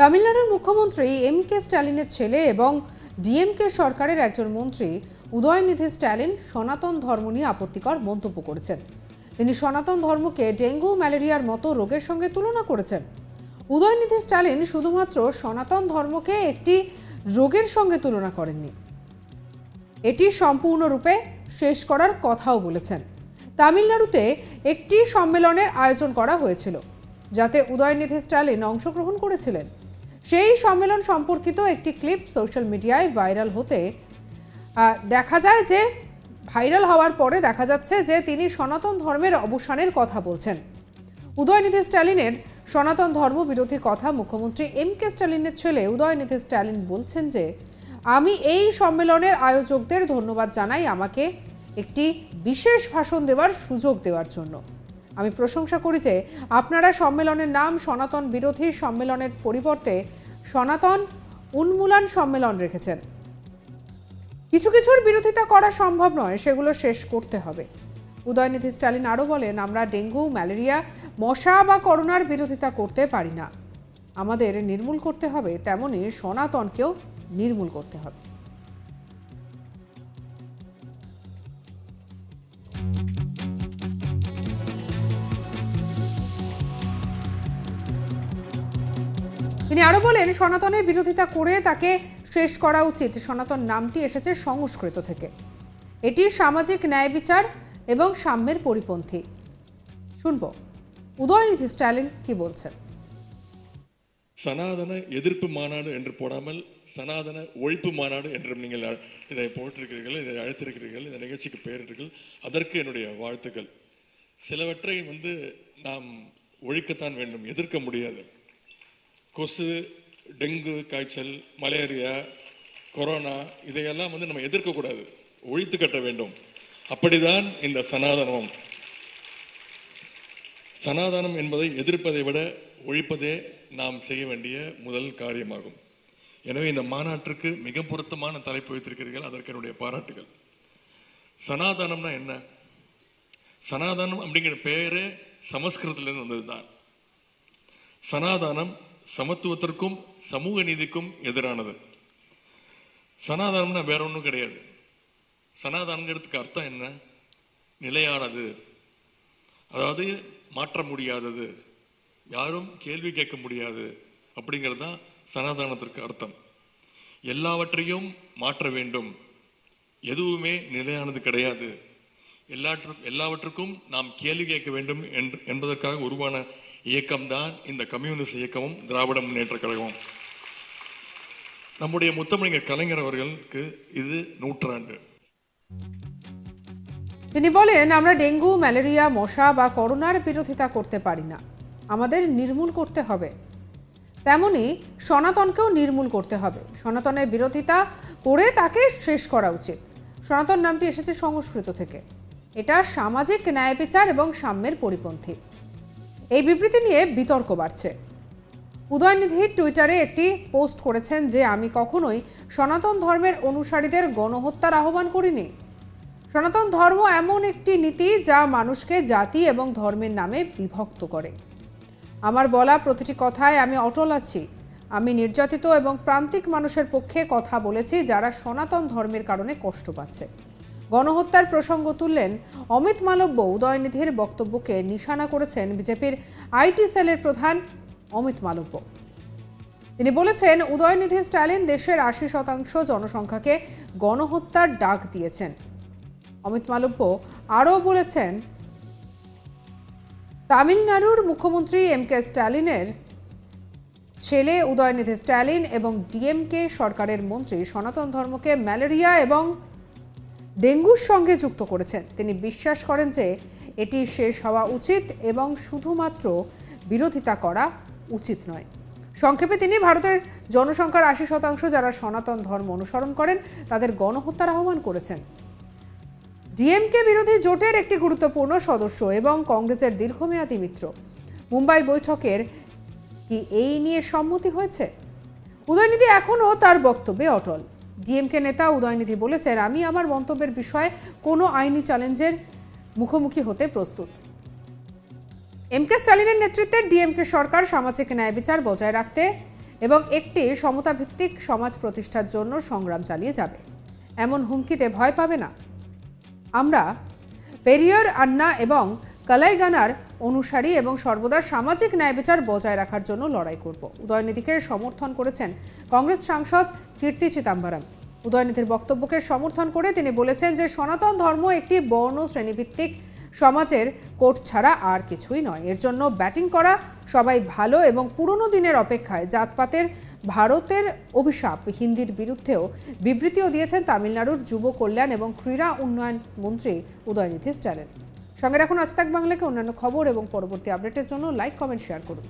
তামিলনাড়ুর মুখ্যমন্ত্রী M K স্ট্যালিনের ছেলে এবং ডিএমকে সরকারের একজন মন্ত্রী উদয়নিধি স্ট্যালিন সনাতন ধর্ম নিয়ে আপত্তিকর মন্তব্য করেছেন। তিনি সনাতন ধর্মকে ডেঙ্গু, ম্যালেরিয়ার মতো রোগের সঙ্গে তুলনা করেছেন। উদয়নিধি স্ট্যালিন শুধুমাত্র সনাতন ধর্মকে একটি রোগের সঙ্গে তুলনা করেননি। এটি সম্পূর্ণরূপে শেষ করার কথাও বলেছেন। তামিলনাড়ুতে একটি সম্মেলনের আয়োজন করা হয়েছিল, যাতে উদয়নিধি স্ট্যালিন অংশগ্রহণ করেছিলেন। সেই সম্মেলন সম্পর্কিত একটি ক্লিপ সোশ্যাল মিডিয়ায় ভাইরাল হতে দেখা যায় যে ভাইরাল হওয়ার পরে দেখা যাচ্ছে যে তিনি সনাতন ধর্মের অবসানের কথা বলছেন। উদয়নিধি স্ট্যালিনের সনাতন ধর্ম বিরোধী কথা মুখ্যমন্ত্রী এম কে স্ট্যালিনের ছেলে উদয়নিধি স্ট্যালিন বলছেন যে, আমি এই সম্মেলনের আয়োজকদের ধন্যবাদ জানাই আমাকে একটি বিশেষ ভাষণ দেওয়ার সুযোগ দেওয়ার জন্য। আমি প্রশংসা করি যে আপনারা সম্মেলনের নাম সনাতন বিরোধী সম্মেলনের পরিবর্তে সনাতন উন্মূলন সম্মেলন রেখেছেন। কিছু কিছুর বিরোধিতা করা সম্ভব নয়, সেগুলো শেষ করতে হবে। উদয়নিধি স্ট্যালিন আরও বলেন, আমরা ডেঙ্গু, ম্যালেরিয়া, মশা বা করোনার বিরোধিতা করতে পারি না। আমাদের নির্মূল করতে হবে, তেমনি সনাতনকেও নির্মূল করতে হবে। তিনি আরও বলেন সনাতনের বিরোধিতা করে তাকে শেষ করা উচিত সনাতন নামটি এসেছে সংস্কৃত থেকে এটি সামাজিক ন্যায় বিচার এবং সাম্যের পরিপন্থী শুনব উদয়নিধি স্ট্যালিন কি বলছেন சனாதன எதிர்ப்பு மாநாடு என்று போடாமல் சனாதன ஒழிப்பு மாநாடு என்றும் நீங்கள் அ- இதை போட்டிருக்கிறீர்கள் இதை அழைத்திருக்கிறீர்கள் இந்த நிகழ்ச்சிக்கு பெயரிட்டீர்கள் அதற்கு என்னுடைய வாழ்த்துக்கள் சிலவற்றை வந்து நாம் ஒழிக்கத்தான் வேண்டும் எதிர்க்க முடியாது கொசு டெங்கு காய்ச்சல் மலேரியா கொரோனா இதையெல்லாம் வந்து நம்ம எதிர்க்கக்கூடாது ஒழித்து கட்ட வேண்டும். அப்படிதான் இந்த சனாதனம். சனாதனம் என்பதை எதிர்ப்பதை விட ஒழிப்பதே நாம் செய்ய வேண்டிய முதல் காரியமாகும். எனவே இந்த மாநாட்டிற்கு மிக பொருத்தமான தலைப்பு வைத்திருக்கிறீர்கள். அதற்கு என்னுடைய பாராட்டுகள். சனாதனம்னா என்ன? சனாதனம் அப்படிங்கிற பெயரே சமஸ்கிருதத்திலிருந்து வந்தது தான் சனாதனம் சமத்துவத்திற்கும் சமூக நீதிக்கும் எதிரானது. சனாதனம்னா வேற ஒன்றும் கிடையாது. சனாதனங்கிறதுக்கு அர்த்தம் என்ன? நிலையானது. அதாவது மாற்ற முடியாதது. யாரும் கேள்வி கேட்க முடியாது. அப்படிங்கிறது தான் சனாதனத்திற்கு அர்த்தம். எல்லாவற்றையும் மாற்ற வேண்டும். எதுவுமே நிலையானது கிடையாது. எல்லாற்று எல்லாவற்றுக்கும் நாம் கேள்வி கேட்க வேண்டும் என்று- என்பதற்காக உருவான இயக்கம்தான் இந்த கம்யூனிஸ்ட் இயக்கமும் திராவிட முன்னேற்ற கழகமும் நம்முடைய முத்தமிழர் கலைஞர் அவர்களுக்கு இது நூற்றாண்டு তিনি বলেন আমরা ডেঙ্গু ম্যালেরিয়া মশা বা করোনার বিরোধিতা করতে পারি না আমাদের নির্মূল করতে হবে তেমনি সনাতনকেও নির্মূল করতে হবে সনাতনের বিরোধিতা করে তাকে শেষ করা উচিত সনাতন নামটি এসেছে সংস্কৃত থেকে এটা সামাজিক ন্যায় বিচার এবং সাম্যের পরিপন্থী এই বিবৃতি নিয়ে বিতর্ক বাড়ছে। উদয়নিধি টুইটারে একটি পোস্ট করেছেন যে, আমি কখনোই সনাতন ধর্মের অনুসারীদের গণহত্যার আহ্বান করিনি। সনাতন ধর্ম এমন একটি নীতি যা মানুষকে জাতি এবং ধর্মের নামে বিভক্ত করে। আমার বলা প্রতিটি কথায় আমি অটল আছি। আমি নির্যাতিত এবং প্রান্তিক মানুষের পক্ষে কথা বলেছি যারা সনাতন ধর্মের কারণে কষ্ট পাচ্ছে। গণহত্যার প্রসঙ্গ তুললেন অমিত মালব্য। উদয়নিধির বক্তব্যকে নিশানা করেছেন বিজেপির আইটি সেলের প্রধান অমিত মালব্য। তিনি বলেছেন, উদয়নিধি স্ট্যালিন দেশের আশি শতাংশ জনসংখ্যাকে গণহত্যার ডাক দিয়েছেন। অমিত মালব্য আরও বলেছেন, তামিলনাড়ুর মুখ্যমন্ত্রী এম কে স্ট্যালিনের ছেলে উদয়নিধি স্ট্যালিন এবং ডিএমকে সরকারের মন্ত্রী সনাতন ধর্মকে ম্যালেরিয়া এবং ডেঙ্গুর সঙ্গে যুক্ত করেছেন। তিনি বিশ্বাস করেন যে এটি শেষ হওয়া উচিত এবং শুধুমাত্র বিরোধিতা করা উচিত নয়। সংক্ষেপে তিনি ভারতের জনসংখ্যার আশি শতাংশ যারা সনাতন ধর্ম অনুসরণ করেন, তাদের গণহত্যার আহ্বান করেছেন। ডিএমকে বিরোধী জোটের একটি গুরুত্বপূর্ণ সদস্য এবং কংগ্রেসের দীর্ঘমেয়াদী মিত্র। মুম্বাই বৈঠকের কি এই নিয়ে সম্মতি হয়েছে? উদয়নিধি এখনও তার বক্তব্যে অটল। ডিএমকে নেতা উদয়নিধি বলেছেন, আমি আমার মন্তব্যের বিষয়ে কোনো আইনি চ্যালেঞ্জের মুখোমুখি হতে প্রস্তুত। এম কে স্টালিনের নেতৃত্বে ডিএমকে সরকার সামাজিক ন্যায় বিচার বজায় রাখতে এবং একটি সমতাভিত্তিক সমাজ প্রতিষ্ঠার জন্য সংগ্রাম চালিয়ে যাবে। এমন হুমকিতে ভয় পাবে না। আমরা পেরিয়ার, আন্না এবং কালাইগানার অনুসারী এবং সর্বদা সামাজিক ন্যায় বিচার বজায় রাখার জন্য লড়াই করব। উদয়নিধিকে সমর্থন করেছেন কংগ্রেস সাংসদ কীর্তি চিদাম্বরম। উদয়নিধির বক্তব্যকে সমর্থন করে তিনি বলেছেন যে, সনাতন ধর্ম একটি বর্ণ শ্রেণীভিত্তিক সমাজের কোর্ট ছাড়া আর কিছুই নয়। এর জন্য ব্যাটিং করা সবাই ভালো এবং পুরনো দিনের অপেক্ষায়। জাতপাতের ভারতের অভিশাপ হিন্দির বিরুদ্ধেও বিবৃতিও দিয়েছেন তামিলনাড়ুর যুব কল্যাণ এবং ক্রীড়া উন্নয়ন মন্ত্রী উদয়নিধি স্ট্যালিন। সঙ্গে রাখুন আজ তাক বাংলাকে অন্যান্য খবর এবং পরবর্তী আপডেটের জন্য লাইক, কমেন্ট, শেয়ার করুন।